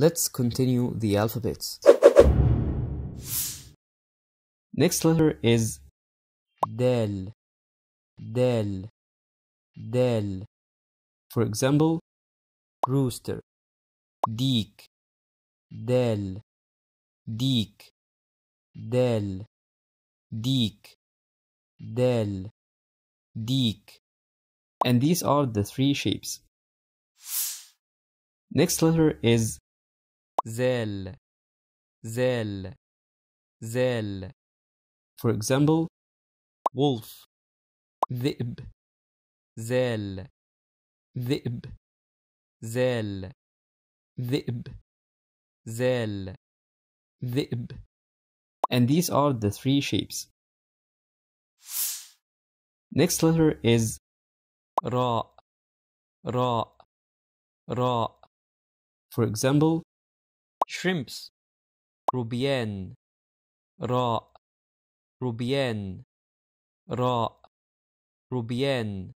Let's continue the alphabets. Next letter is del, del, del. For example, rooster. Deek. del, Deek. del, Deek. del, Deek. And these are the three shapes. Next letter is Zal. Zal. Zal. For example, wolf. ذئب. Zal. ذئب. Zal. ذئب. Zal. ذئب. And these are the three shapes. Next letter is Ra. Ra. Ra. For example, shrimps rubian ra rubian ra rubian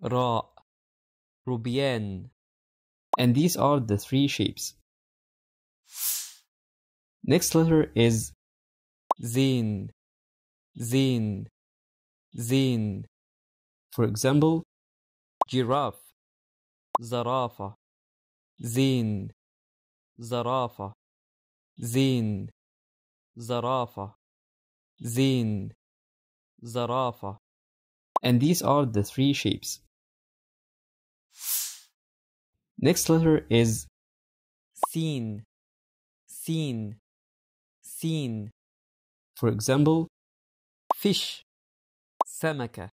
ra rubian and these are the three shapes. Next letter is zin zin zin. For example giraffe zarafa zin. زرافة زين زرافة زين زرافة and these are the three shapes next letter is Sin. Sin. Sin. for example fish سمكة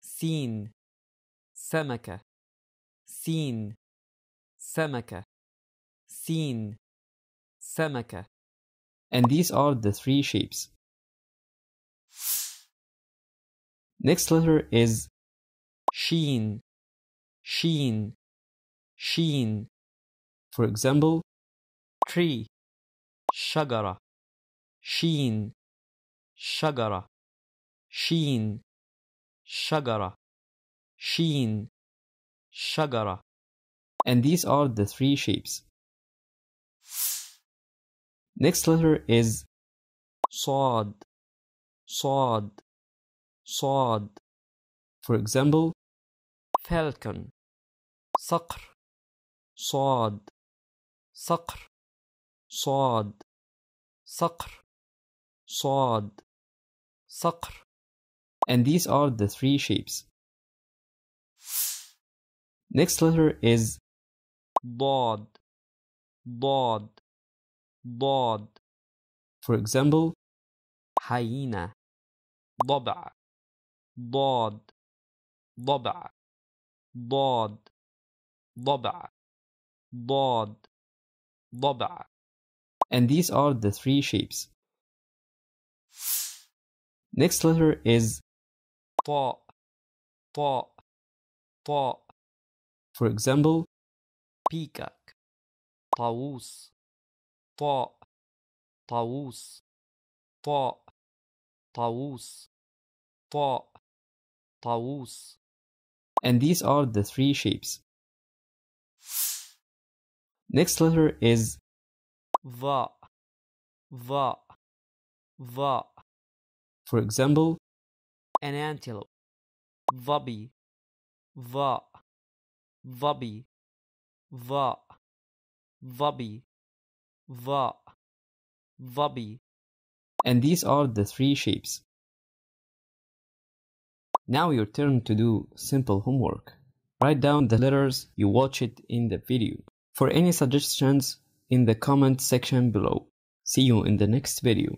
سين سمكة سين سمكة سين سمكة and these are the three shapes next letter is sheen sheen sheen for example tree شجرة شين شجرة شين شجرة شين شجرة and these are the three shapes Next letter is Sod, Sod, Sod. For example, Falcon, Saqr, Sod, Saqr, Sod, Saqr, Sod, Saqr. And these are the three shapes. Next letter is Dod, Dod, ضاد for example hyena ضبع ضاد ضبع ضاد ضبع ضاد ضبع and these are the three shapes next letter is طاء طاء طاء for example peacock طاووس طاء طاووس طاء طاووس طاء طاووس and these are the three shapes next letter is ظاء ظاء ظاء for example an antelope ظبي ظاء ظبي ظاء ظبي va, vabi. And these are the three shapes. Now your turn to do simple homework. Write down the letters you watch it in the video. For any suggestions, in the comment section below. See you in the next video.